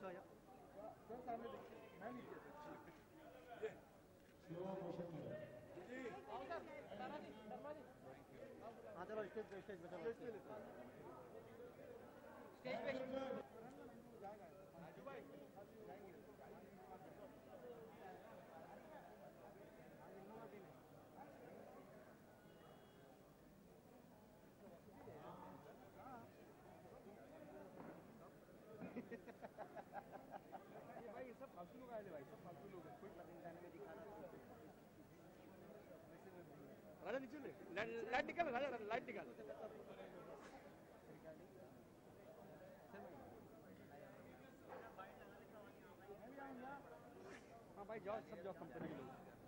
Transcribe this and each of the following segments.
दिखाया हाँ चलो स्टेज पे स्टेज पे स्टेज पे भाई ये सब फालतू लोग आए थे भाई सब फालतू लोग हैं। कोई पता नहीं में दिखा रहा राजा नीचे लाइट निकाल लाइट निकाल। हाँ भाई जाओ सब जाओ कंपनी के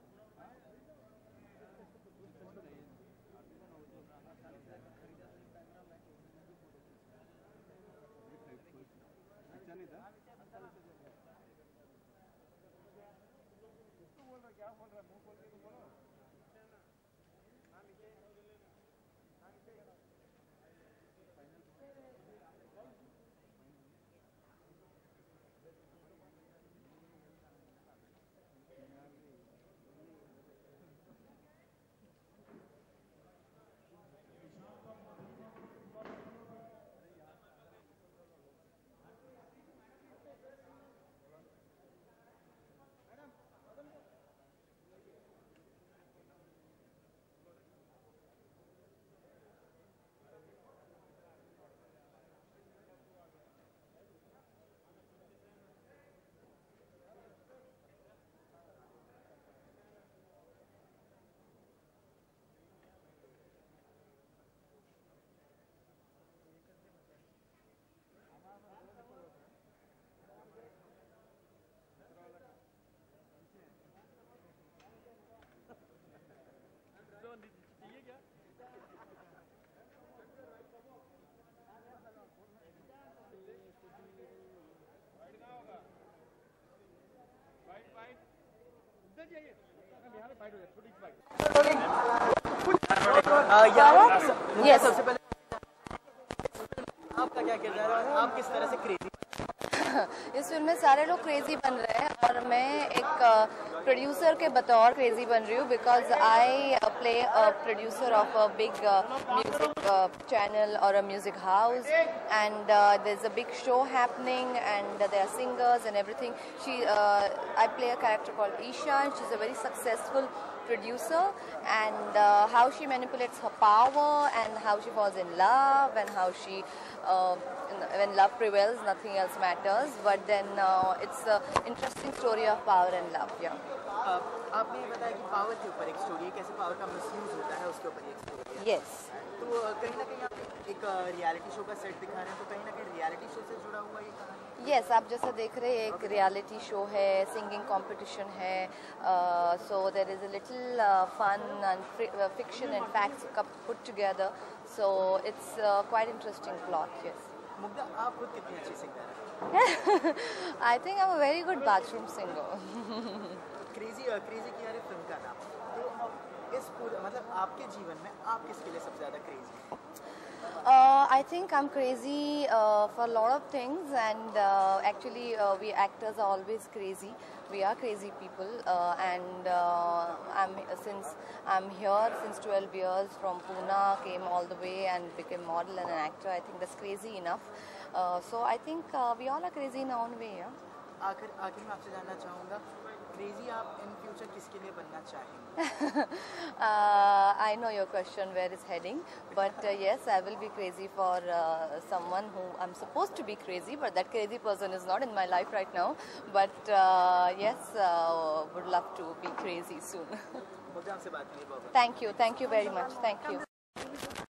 सबसे पहले आपका क्या किरदार है आप किस तरह से क्रेजी इस फ़िल्म में सारे लोग क्रेजी बन रहे हैं और मैं एक प्रोड्यूसर के बतौर क्रेजी बन रही हूँ because I play a producer of a big music channel और अ music house and there is a big show happening and there are singers and everything she I play a character called Isha she is a very successful producer and uh, how she manipulates her power and how she falls in love and how she uh, when love prevails nothing else matters but then uh, it's an interesting story of power and love yeah आपने ये बताया कि power के ऊपर एक story है कैसे power का मिसयूज होता है उसके ऊपर एक स्टोरी है yes तो अ, कहीं ना कहीं आप एक रियलिटी शो का सेट दिखा रहे हैं तो कहीं ना कहीं रियलिटी शो से जुड़ा हुआ ये कहानी यस आप जैसा देख रहे हैं एक रियलिटी शो है सिंगिंग कंपटीशन है सो there is a little fun and fiction and facts put together so it's quite interesting plot yes Mugdha आप खुद कितनी अच्छी सिंगर हैं I think I'm a very good bathroom singer. Crazy crazy की यार film का नाम तो इस पूरे मतलब आपके जीवन में आप किसके लिए सबसे ज़्यादा क्रेजी हैं Uh, crazy uh, for a lot of things, and uh, actually, uh, we actors are always crazy. We are crazy people, uh, and uh, I'm since I'm here since 12 years from Pune, came all the way and became model and an actor. I think that's crazy enough. Uh, so I think uh, we all are crazy in our own way. Yeah? आखिर आखिर मैं आपसे जानना चाहूँगा crazy आप in future किसके लिए बनना चाहेंगे uh, I know your question where it's heading, but uh, yes, I will be crazy for uh, someone who I'm supposed to be crazy, but that crazy person is not in my life right now. But uh, yes, uh, would love to be crazy soon. मुझे आपसे बात नहीं